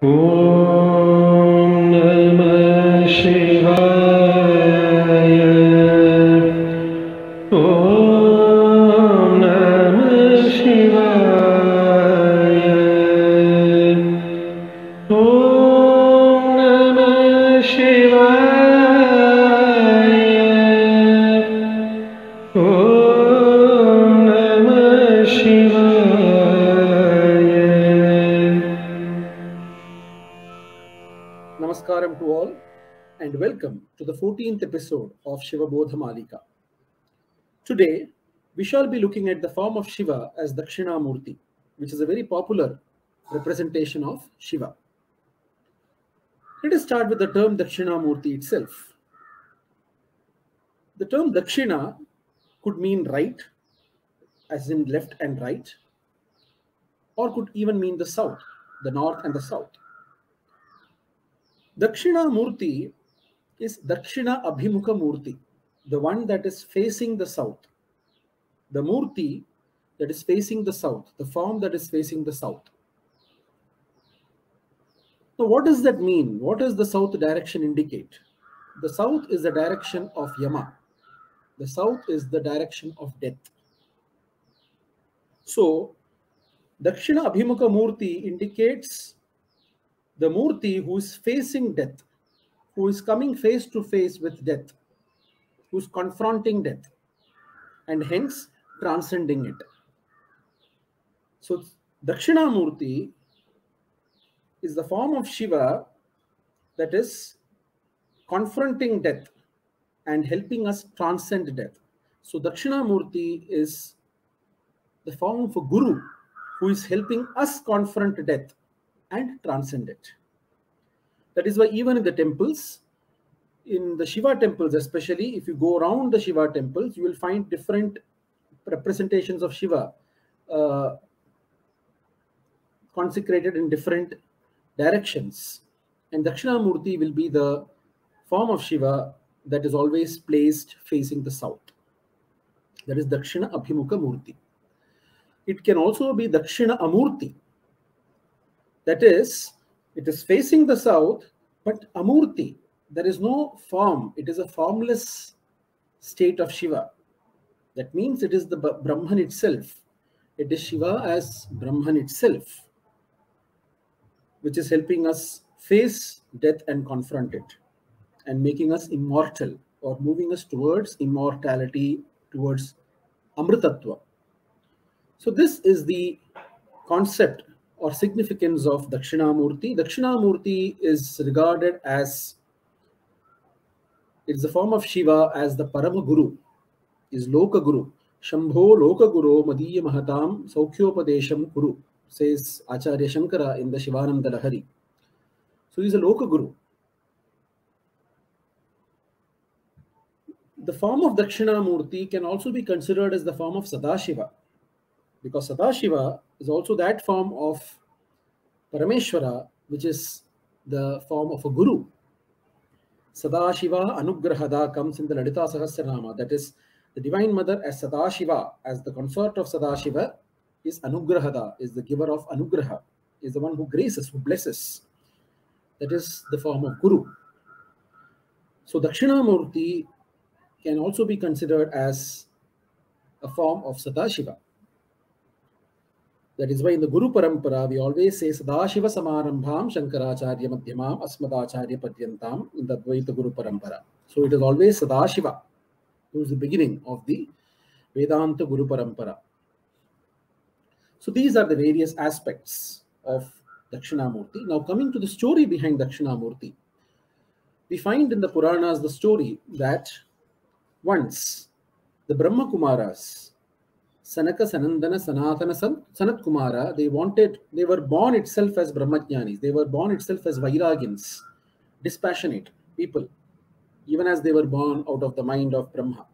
Cool. episode of Shiva Bodhamalika. Today, we shall be looking at the form of Shiva as Dakshinamurti, which is a very popular representation of Shiva. Let us start with the term Dakshinamurti itself. The term Dakshina could mean right, as in left and right, or could even mean the south, the north and the south. Dakshina Murti is Dakshina Abhimukha Murti, the one that is facing the south. The Murti that is facing the south, the form that is facing the south. Now, what does that mean? What does the south direction indicate? The south is the direction of Yama. The south is the direction of death. So, Dakshina Abhimukha Murti indicates the Murti who is facing death, who is coming face to face with death, who is confronting death, and hence transcending it. So, Dakshinamurti is the form of Shiva that is confronting death and helping us transcend death. So, Dakshinamurti is the form of a Guru who is helping us confront death and transcend it. That is why, even in the temples, in the Shiva temples, especially if you go around the Shiva temples, you will find different representations of Shiva uh, consecrated in different directions. And Dakshinamurti will be the form of Shiva that is always placed facing the south. That is Dakshina Abhimukha Murti. It can also be Dakshina Amurti, that is, it is facing the south, but Amurti, there is no form. It is a formless state of Shiva. That means it is the Brahman itself. It is Shiva as Brahman itself, which is helping us face death and confront it, and making us immortal or moving us towards immortality, towards Amritatva. So, this is the concept or significance of Dakshinamurti. Dakshinamurti is regarded as it's the form of Shiva as the Parama Guru, is Loka Guru. Shambho Loka Guru Madiya Mahatam Saukhyopadesham Guru, says Acharya Shankara in the Shivananda Lahari. So he's a Loka Guru. The form of Dakshinamurti can also be considered as the form of Sadashiva because Sadashiva is also that form of Parameshwara, which is the form of a guru. Sadashiva Anugrahada comes in the Lalita Sahasranama. That is, the Divine Mother as Sadashiva, as the consort of Sadashiva, is Anugrahada, is the giver of Anugraha, is the one who graces, who blesses. That is the form of Guru. So Dakshinamurti can also be considered as a form of Sadashiva. That is why in the Guru Parampara, we always say Sadashiva Samarambham Shankaracharya Madhyamam Asmadacharya Padyantam in the Guru Parampara. So it is always Sadashiva, who is the beginning of the Vedanta Guru Parampara. So these are the various aspects of Dakshinamurti. Now coming to the story behind Dakshinamurti, we find in the Puranas the story that once the Brahma Kumaras, Sanaka, Sanandana, Sanatana, San, Sanat Kumara, they wanted, they were born itself as Brahmajnanis. They were born itself as Vairagins, dispassionate people, even as they were born out of the mind of Brahma.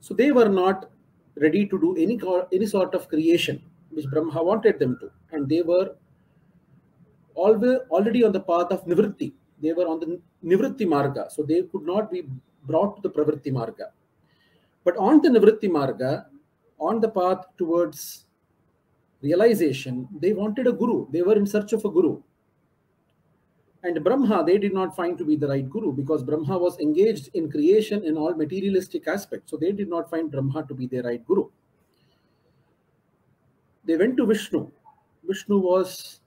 So they were not ready to do any, any sort of creation which Brahma wanted them to. And they were always, already on the path of Nivritti. They were on the Nivritti Marga. So they could not be brought to the Pravritti Marga. But on the Nivritti Marga, on the path towards realization, they wanted a guru. They were in search of a guru. And Brahma, they did not find to be the right guru because Brahma was engaged in creation in all materialistic aspects. So they did not find Brahma to be their right guru. They went to Vishnu. Vishnu was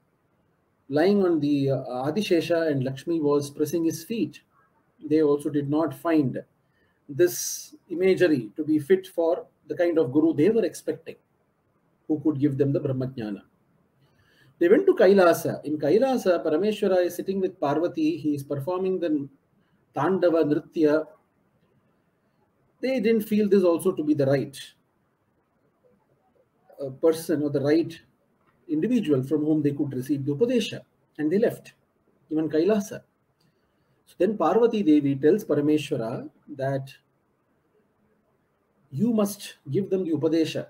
lying on the uh, Adishesha and Lakshmi was pressing his feet. They also did not find this imagery to be fit for the kind of guru they were expecting, who could give them the Brahmajnana. They went to Kailasa. In Kailasa, Parameshwara is sitting with Parvati. He is performing the Tandava Nritya. They didn't feel this also to be the right uh, person or the right individual from whom they could receive the Upadesha. And they left, even Kailasa. So then Parvati Devi tells Parameshwara that you must give them the Upadesha.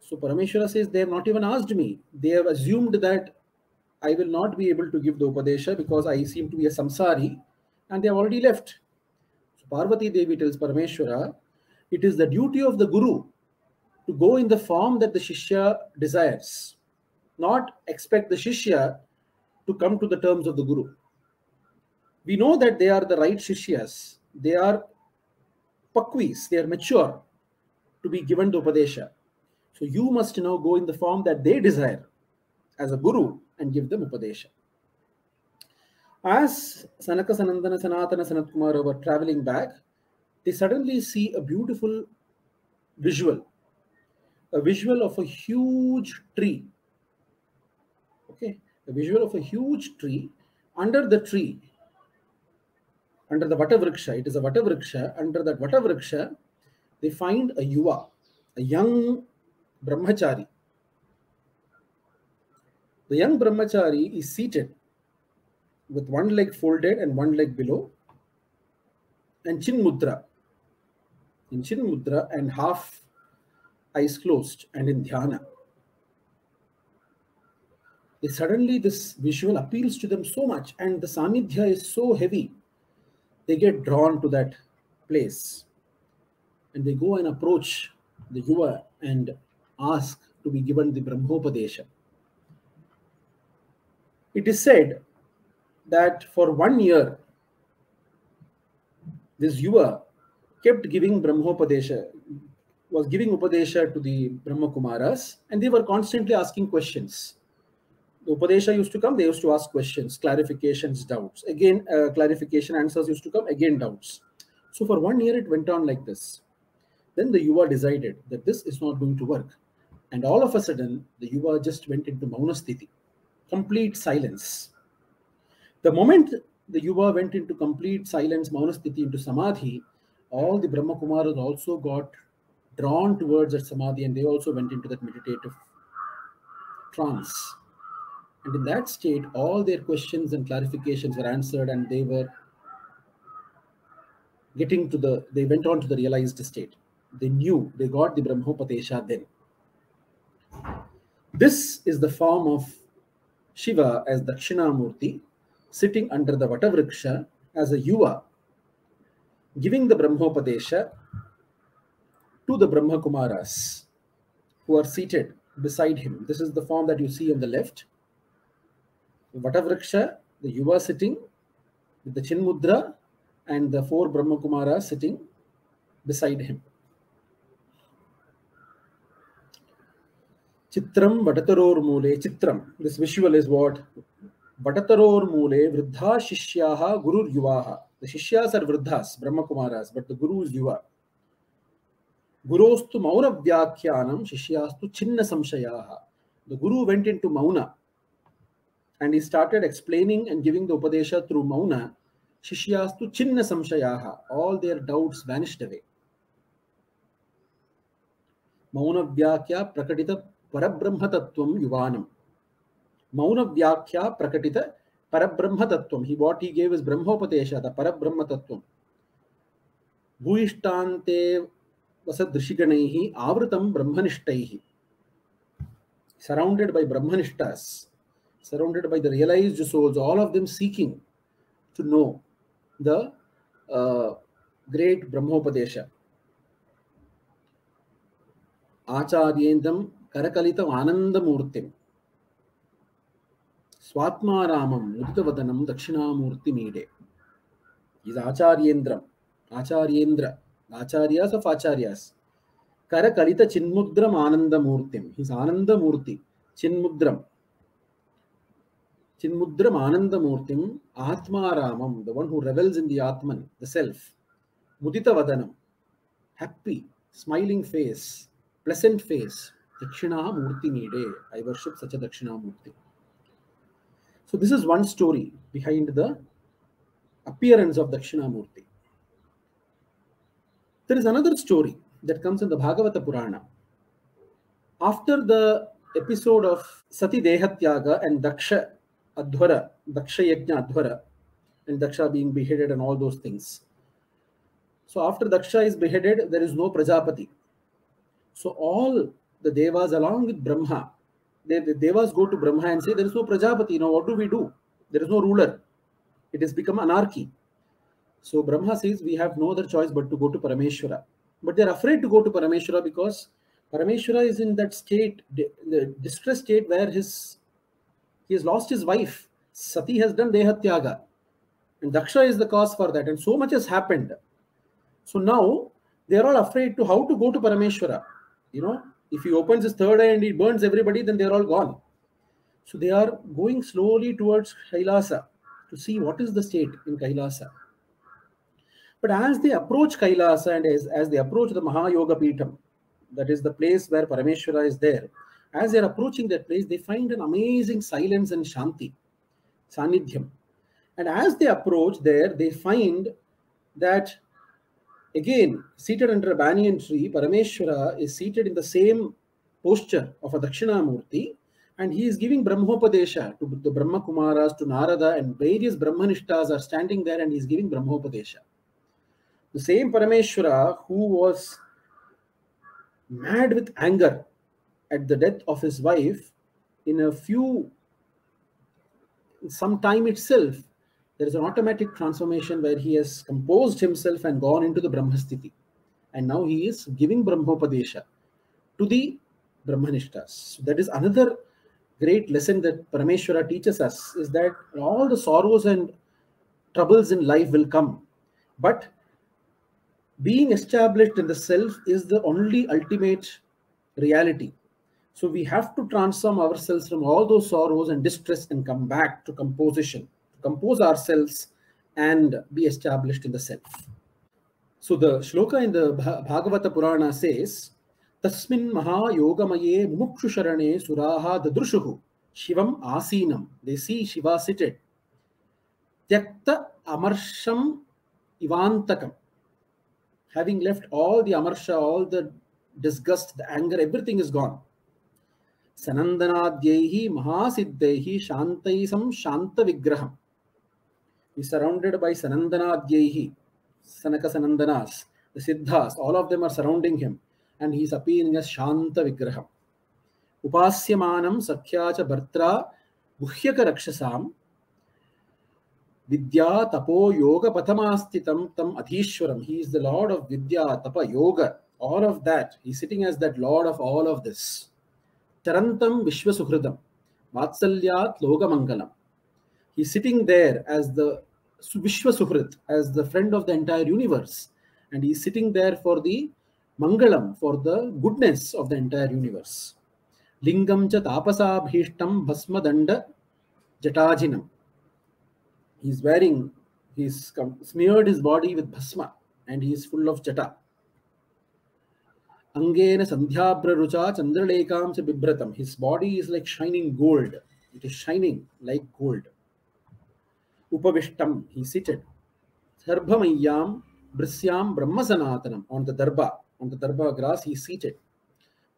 So Parameshwara says they have not even asked me. They have assumed that I will not be able to give the Upadesha because I seem to be a samsari and they have already left. So Parvati Devi tells Parameshwara, it is the duty of the Guru to go in the form that the Shishya desires, not expect the Shishya to come to the terms of the Guru. We know that they are the right Shishyas. They are pakvis, they are mature to be given the Upadesha. So you must now go in the form that they desire as a guru and give them Upadesha. As Sanaka Sanandana Sanatana Sanat Kumara were traveling back, they suddenly see a beautiful visual, a visual of a huge tree. Okay, a visual of a huge tree. Under the tree, under the Vatavriksha, it is a Vatavriksha, under that Vatavriksha, they find a Yuva, a young brahmachari. The young brahmachari is seated with one leg folded and one leg below, and chin mudra. In chin mudra and half eyes closed and in dhyana. Suddenly this visual appeals to them so much, and the samidhya is so heavy, they get drawn to that place. And they go and approach the yuva and ask to be given the Brahmopadesha. It is said that for one year, this Yuva kept giving Brahmopadesha, was giving Upadesha to the Brahma Kumaras, and they were constantly asking questions. Upadesha used to come, they used to ask questions, clarifications, doubts. Again, uh, clarification answers used to come, again, doubts. So for one year, it went on like this. Then the Yuva decided that this is not going to work. And all of a sudden, the Yuva just went into Maunasthiti, complete silence. The moment the Yuva went into complete silence, Maunasthiti, into Samadhi, all the Brahma Kumaras also got drawn towards that Samadhi and they also went into that meditative trance. And in that state, all their questions and clarifications were answered and they were getting to the, they went on to the realized state. They knew, they got the Brahmopadesha then. This is the form of Shiva as Dakshinamurti sitting under the Vatavriksha as a Yuva, giving the Brahmopadesha to the Brahma Kumaras who are seated beside him. This is the form that you see on the left. Vatavriksha, the Yuva sitting with the Chin Mudra and the four Brahma Kumaras sitting beside him. Chitram Vatataror Mule. Chitram. This visual is what? Vatataror Mule Vriddha Shishyaha Guru Yuvaha. The Shishyas are Vriddhas, Brahma Kumaras, but the Guru is Yuva. Gurostu Mauna Vyakhyanam Shishyastu Chinna Samshayaha. The Guru went into Mauna and he started explaining and giving the Upadesha through Mauna. Shishyastu Chinna Samshayaha. All their doubts vanished away. Mauna Vyakhya Prakatita Parabrahma Tattvam Yuvanam. Mauna Vyakhya Prakatita Parabrahma Tattvam. He what he gave is Brahmopadesha, the Parabrahma Tattvam. Bhuishtante Vasadrishiganaihi Avritam Brahmanishtai. Surrounded by the realized souls, all of them seeking to know the uh, great Brahmopadesha. Acharyendam Karakalitam Anandamurtim. Swatmaramam Muditavanam Dakshinamurti Mide. He's Acharyendram. Acharyendra. Acharyas of Acharyas. Karakalita Chinmudram Anandamurtim. His Anandamurti. Chinmudram. Chinmudram Anandamurtim. Atmaramam. The one who revels in the Atman, the self. Mudita Vadanam. Happy, smiling face, pleasant face. Dakshina Murti Nide. I worship such a Dakshina Murti. So this is one story behind the appearance of Dakshinamurti. There is another story that comes in the Bhagavata Purana. After the episode of Sati Dehatyaga and Daksha Adhwara, Daksha Yajna Adhwara, and Daksha being beheaded and all those things. So after Daksha is beheaded, there is no Prajapati. So all the Devas along with Brahma they, the devas go to Brahma and say, There is no Prajapati. Now, what do we do? There is no ruler. It has become anarchy. So, Brahma says, We have no other choice but to go to Parameshwara. But they are afraid to go to Parameshwara because Parameshwara is in that state, the distress state where his he has lost his wife. Sati has done Dehatyaga. And Daksha is the cause for that. And so much has happened. So now they are all afraid to how to go to Parameshwara. You know, if he opens his third eye and he burns everybody, then they're all gone. So they are going slowly towards Kailasa to see what is the state in Kailasa. But as they approach Kailasa and as, as they approach the Mahayoga Peetham, that is the place where Parameshwara is there, as they're approaching that place, they find an amazing silence and Shanti, Sanidhyam. And as they approach there, they find that Again, seated under a banyan tree, Parameshwara is seated in the same posture of a Dakshinamurti and he is giving Brahmopadesha to the Brahma Kumaras, to Narada, and various Brahmanishtas are standing there and he is giving Brahmopadesha. The same Parameshwara who was mad with anger at the death of his wife, in a few, some time itself, there is an automatic transformation where he has composed himself and gone into the Brahmasthiti. And now he is giving Brahmopadesha to the Brahmanishtas. That is another great lesson that Parameshwara teaches us is that all the sorrows and troubles in life will come. But being established in the self is the only ultimate reality. So we have to transform ourselves from all those sorrows and distress and come back to composition compose ourselves and be established in the self. So the shloka in the Bhagavata Purana says, Tasmin Maha Yogamaye Mumukshu Sharane Suraha Dadrushuhu Shivam Asinam. They see Shiva seated. Tyakta Amarsham Ivantakam. Having left all the Amarsha, all the disgust, the anger, everything is gone. Sanandanadyehi Mahasiddhehi Shantaisam Shanta Vigraham. He's surrounded by Sanandanadyehi, Sanaka Sanandanas, the Siddhas, all of them are surrounding him, and he's appearing as Shanta Vigraham. Upasyamanam Sakhyacha Bhartra Guhyaka Rakshasam Vidya Tapo Yoga Patamastitam Tam Adhishwaram. He is the Lord of Vidya, Tapa, Yoga, all of that. He's sitting as that Lord of all of this. Tarantam Vishwasuhridam, Vatsalyat Logamangalam. He's sitting there as the Vishwa Suhrit, as the friend of the entire universe. And he's sitting there for the Mangalam, for the goodness of the entire universe. Lingam cha tapasabhishtam bhasmadanda jatajinam. He's wearing, he's smeared his body with bhasma and he is full of jata. Angena sandhyabra rucha chandralekam cha bibratam. His body is like shining gold. It is shining like gold. Upavishtam, he seated. Sarbhamayam Brisyam Brahmasanatanam on the darba, on the darba grass, he seated.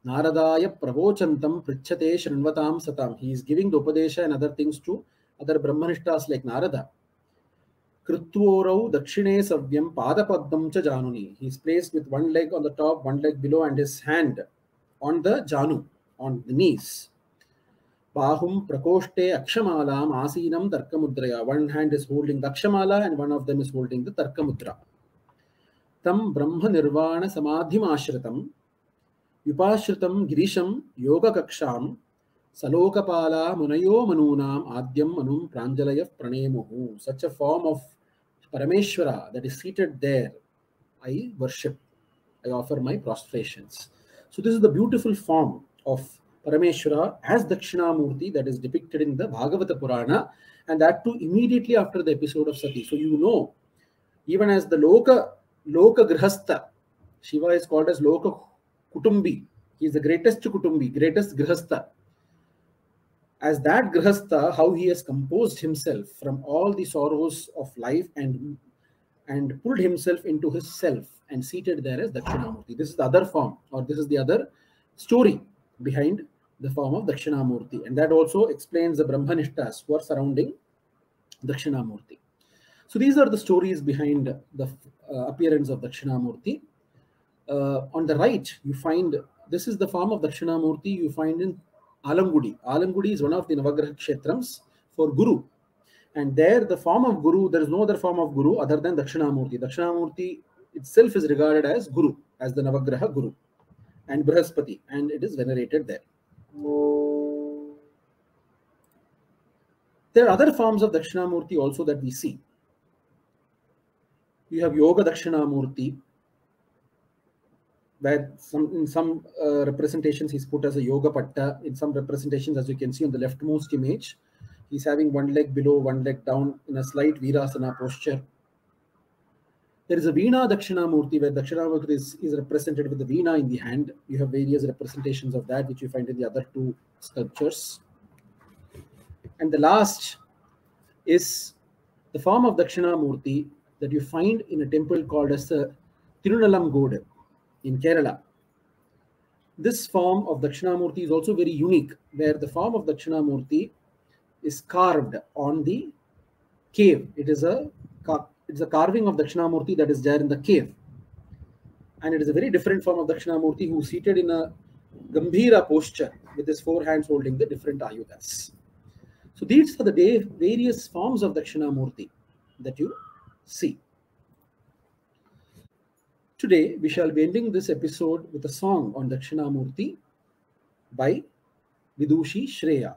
Naradaya Pravochantam Prichate Shrinvatam Satam. He is giving the Upadesha and other things to other Brahmanishtas like Narada. Krutvorau Dakshine Savyam Padapaddam Cha Januni. He is placed with one leg on the top, one leg below, and his hand on the Janu, on the knees. Bahum Prakoshte Akshamalam Asinam Tarkamudraya. One hand is holding the Akshamala and one of them is holding the Tarkamudra. Tam Brahma Nirvana Samadhim Ashritam Upashritam Girisham Yoga Kaksham Salokapala Munayo Manunam Adyam Manum Pranjalaya Pranemuhu. Such a form of Parameshwara that is seated there, I worship. I offer my prostrations. So this is the beautiful form of Parameshwara as Dakshinamurti that is depicted in the Bhagavata Purana and that too immediately after the episode of Sati. So you know, even as the Loka, Loka Grihastha, Shiva is called as Loka Kutumbi. He is the greatest Kutumbi, greatest Grihastha. As that Grihastha, how he has composed himself from all the sorrows of life and and pulled himself into his self and seated there as Dakshinamurti. This is the other form, or this is the other story behind the form of Dakshinamurti. And that also explains the Brahmanishtas who are surrounding Dakshinamurti. So these are the stories behind the uh, appearance of Dakshinamurti. Uh, on the right, you find this is the form of Dakshinamurti you find in Alangudi. Alangudi is one of the Navagraha Kshetrams for Guru. And there, the form of Guru, there is no other form of Guru other than Dakshinamurti. Dakshinamurti itself is regarded as Guru, as the Navagraha Guru and Brihaspati, and it is venerated there. There are other forms of Dakshinamurti also that we see. You have Yoga Dakshinamurti, where some in some uh, representations he's put as a Yoga Patta. In some representations, as you can see on the leftmost image, he's having one leg below, one leg down in a slight Virasana posture. There is a Veena Dakshinamurti where Dakshinamurti is, is represented with the Veena in the hand. You have various representations of that, which you find in the other two sculptures. And the last is the form of Dakshinamurti that you find in a temple called as the Tirunalam Gode in Kerala. This form of Dakshinamurti is also very unique, where the form of Dakshinamurti is carved on the cave. It is a it's a carving of Dakshinamurti that is there in the cave. And it is a very different form of Dakshinamurti who is seated in a Gambhira posture with his four hands holding the different ayudas. So these are the various forms of Dakshinamurti that you see. Today, we shall be ending this episode with a song on Dakshinamurti by Vidushi Shreyaa.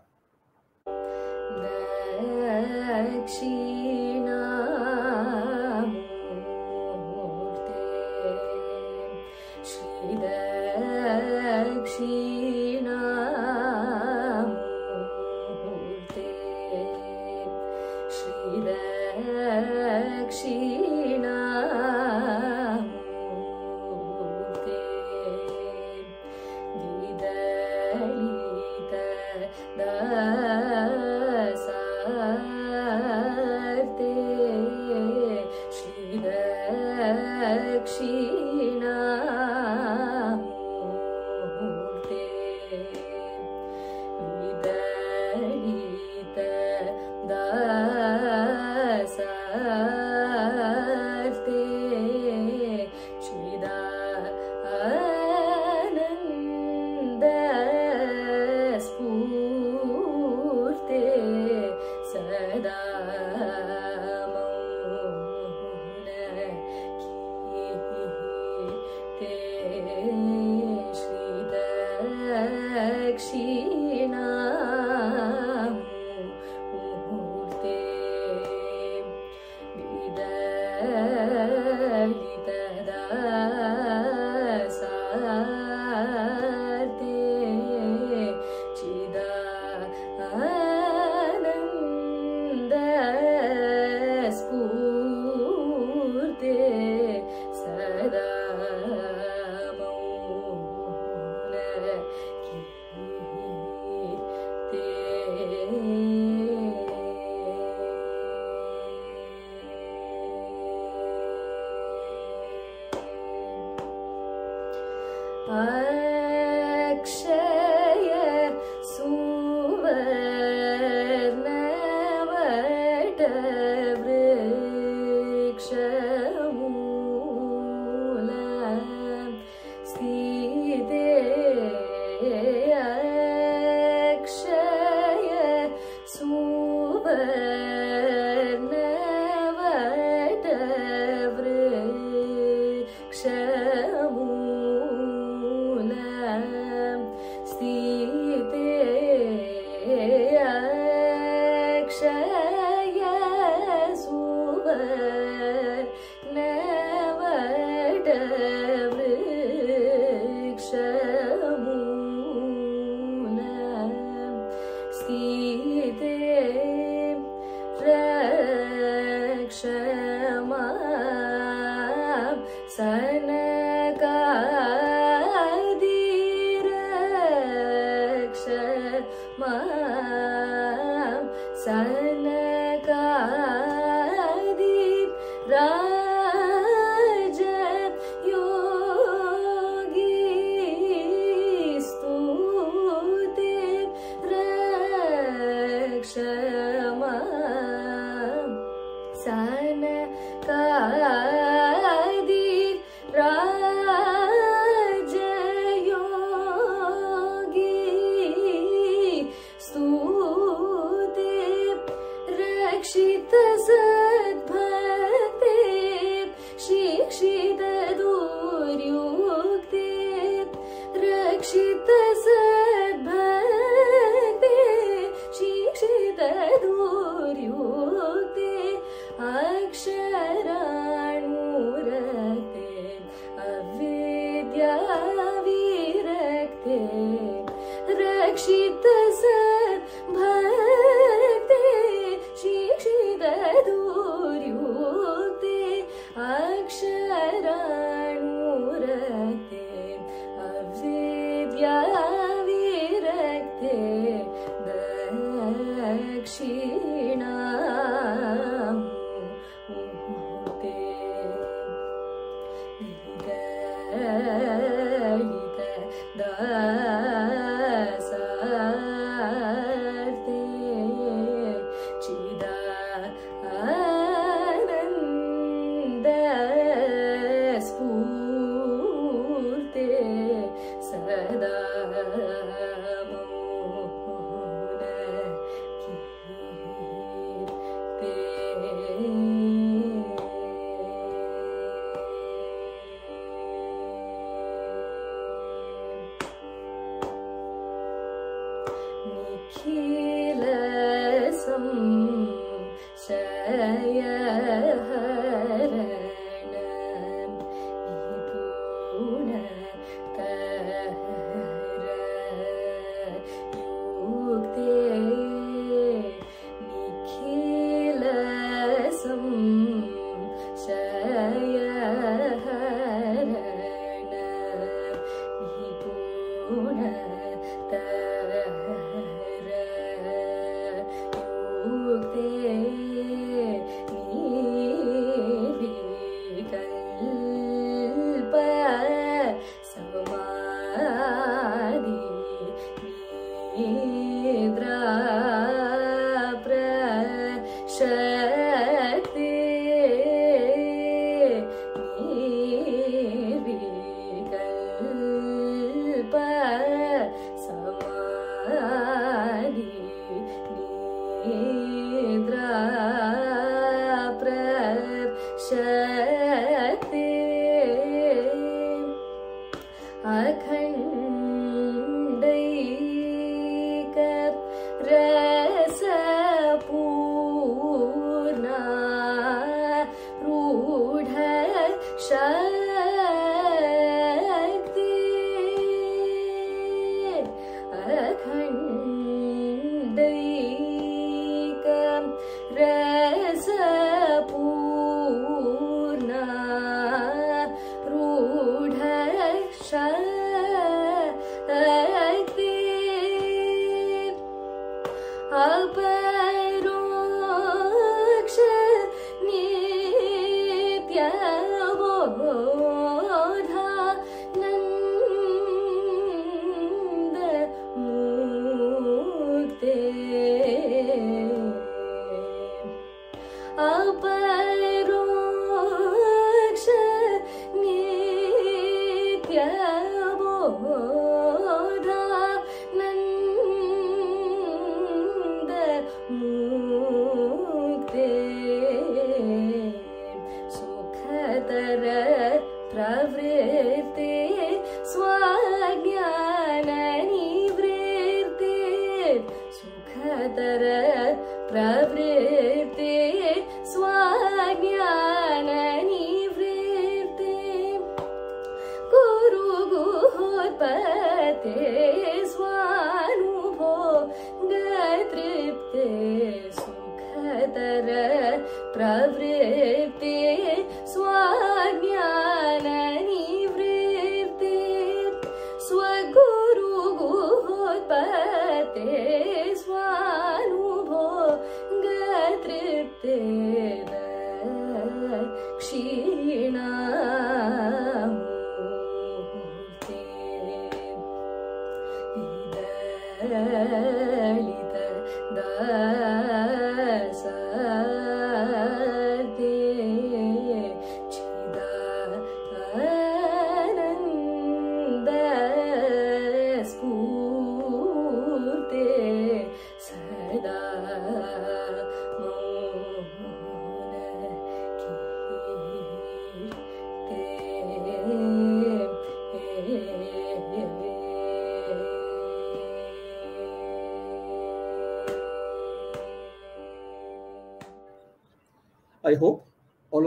Stite day. Hey.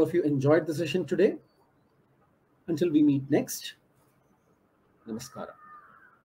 Of you enjoyed the session today. Until we meet next, Namaskara.